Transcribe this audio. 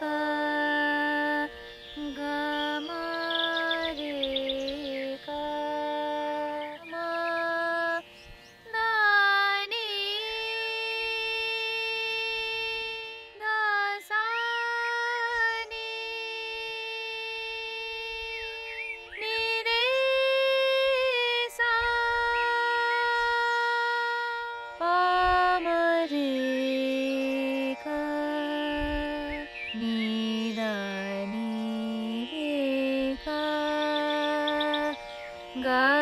Michael. गा